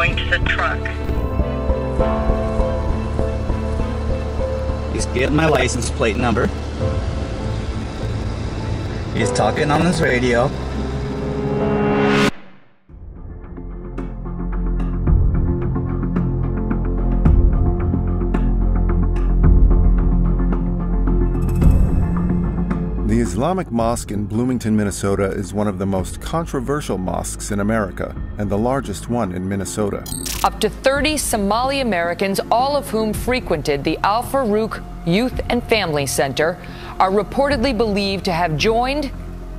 going to the truck. He's getting my license plate number. He's talking on his radio. Islamic Mosque in Bloomington, Minnesota is one of the most controversial mosques in America and the largest one in Minnesota. Up to 30 Somali Americans, all of whom frequented the Al Farooq Youth and Family Center, are reportedly believed to have joined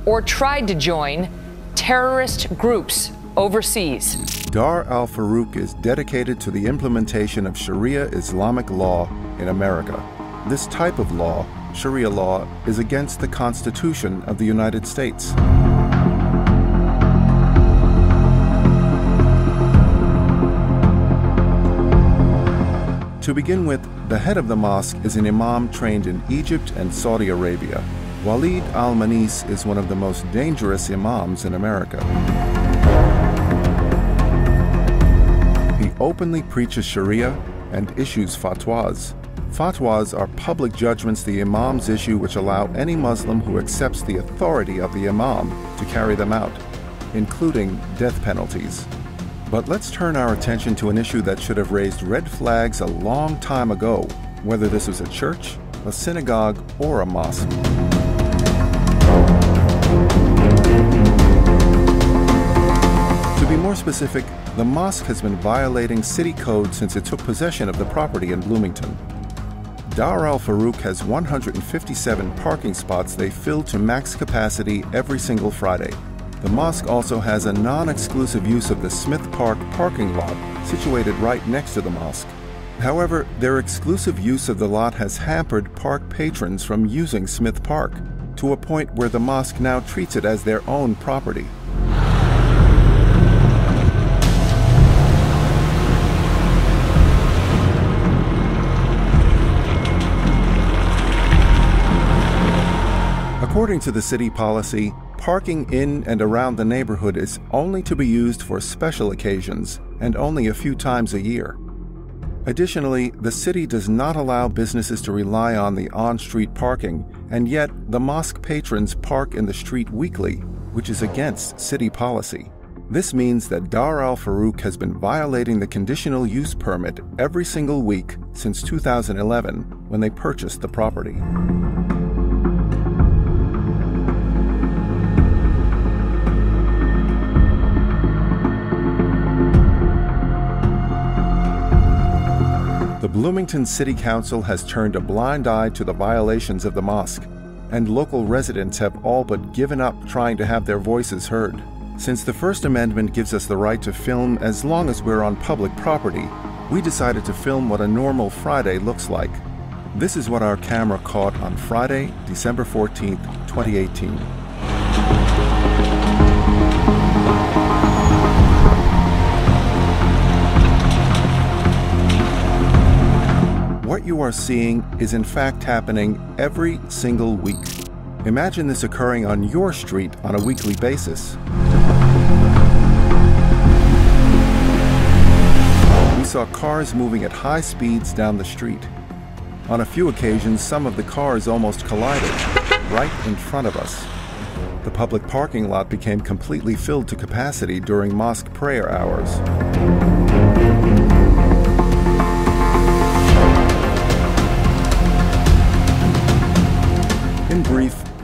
or tried to join terrorist groups overseas. Dar al Farooq is dedicated to the implementation of Sharia Islamic law in America. This type of law, Sharia law, is against the Constitution of the United States. To begin with, the head of the mosque is an imam trained in Egypt and Saudi Arabia. Walid al Manis is one of the most dangerous imams in America. He openly preaches Sharia and issues fatwas. Fatwas are public judgments the imams issue which allow any Muslim who accepts the authority of the imam to carry them out, including death penalties. But let's turn our attention to an issue that should have raised red flags a long time ago, whether this was a church, a synagogue, or a mosque. To be more specific, the mosque has been violating city code since it took possession of the property in Bloomington. Dar al Farooq has 157 parking spots they fill to max capacity every single Friday. The mosque also has a non exclusive use of the Smith Park parking lot, situated right next to the mosque. However, their exclusive use of the lot has hampered park patrons from using Smith Park, to a point where the mosque now treats it as their own property. According to the city policy, parking in and around the neighborhood is only to be used for special occasions and only a few times a year. Additionally, the city does not allow businesses to rely on the on street parking, and yet the mosque patrons park in the street weekly, which is against city policy. This means that Dar al Farooq has been violating the conditional use permit every single week since 2011 when they purchased the property. Bloomington City Council has turned a blind eye to the violations of the mosque, and local residents have all but given up trying to have their voices heard. Since the First Amendment gives us the right to film as long as we're on public property, we decided to film what a normal Friday looks like. This is what our camera caught on Friday, December 14th, 2018. You are seeing is in fact happening every single week. Imagine this occurring on your street on a weekly basis. We saw cars moving at high speeds down the street. On a few occasions, some of the cars almost collided, right in front of us. The public parking lot became completely filled to capacity during mosque prayer hours.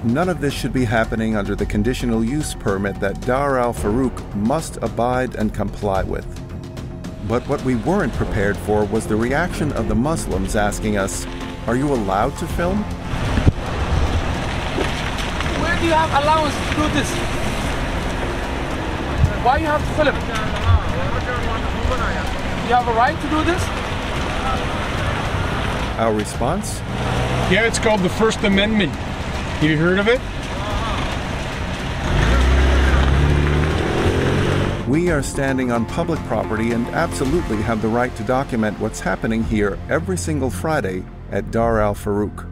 None of this should be happening under the conditional use permit that Dar al Farooq must abide and comply with. But what we weren't prepared for was the reaction of the Muslims asking us, Are you allowed to film? Where do you have allowance to do this? Why you have to film? You have a right to do this? Our response? Yeah, it's called the First Amendment. You heard of it? We are standing on public property and absolutely have the right to document what's happening here every single Friday at Dar al Farooq.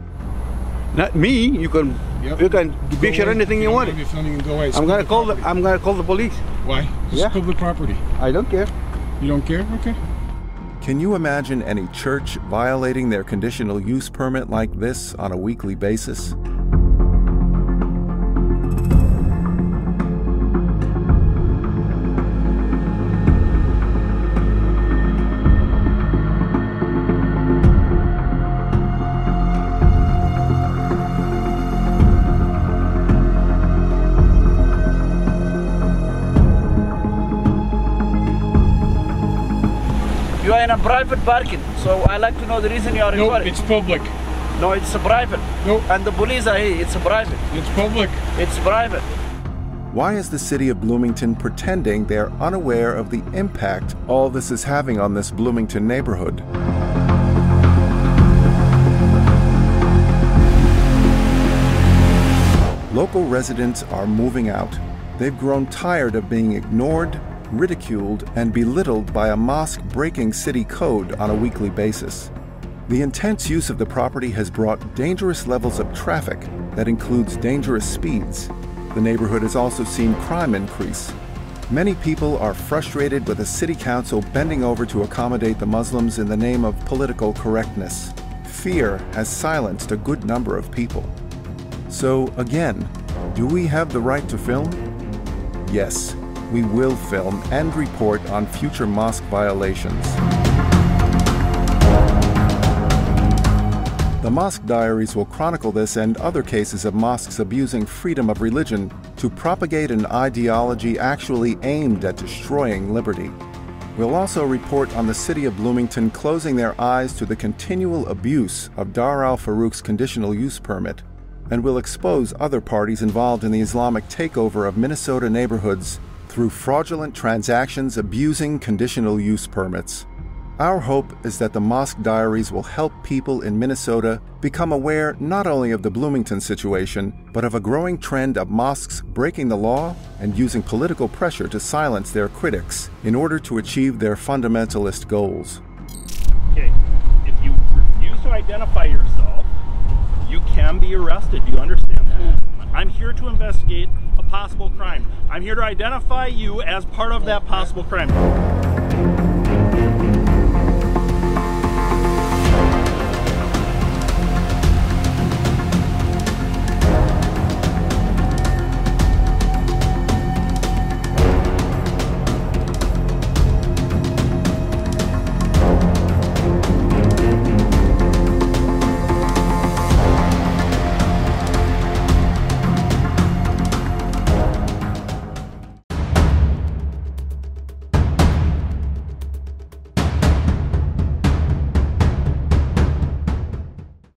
Not me. You can Yep. you can picture away. anything you If want. If you're filming, go away. It's I'm gonna public call the. I'm gonna call the police. Why? It's Yeah. public property. I don't care. You don't care? Okay. Can you imagine any church violating their conditional use permit like this on a weekly basis? You are in a private parking, so I like to know the reason you are Nope, recording. it's public. No, it's a private. Nope. And the police are here. It's a private. It's public. It's private. Why is the city of Bloomington pretending they're unaware of the impact all this is having on this Bloomington neighborhood? Local residents are moving out. They've grown tired of being ignored, ridiculed, and belittled by a mosque breaking city code on a weekly basis. The intense use of the property has brought dangerous levels of traffic that includes dangerous speeds. The neighborhood has also seen crime increase. Many people are frustrated with a city council bending over to accommodate the Muslims in the name of political correctness. Fear has silenced a good number of people. So, again, do we have the right to film? Yes, we will film and report on future mosque violations. The Mosque Diaries will chronicle this and other cases of mosques abusing freedom of religion to propagate an ideology actually aimed at destroying liberty. We'll also report on the city of Bloomington closing their eyes to the continual abuse of Dar al Farooq's conditional use permit, and we'll expose other parties involved in the Islamic takeover of Minnesota neighborhoods through fraudulent transactions abusing conditional use permits. Our hope is that the Mosque Diaries will help people in Minnesota become aware not only of the Bloomington situation, but of a growing trend of mosques breaking the law and using political pressure to silence their critics in order to achieve their fundamentalist goals. Okay, if you refuse to identify yourself, you can be arrested. Do you understand that? I'm here to investigate a possible crime. I'm here to identify you as part of that possible crime.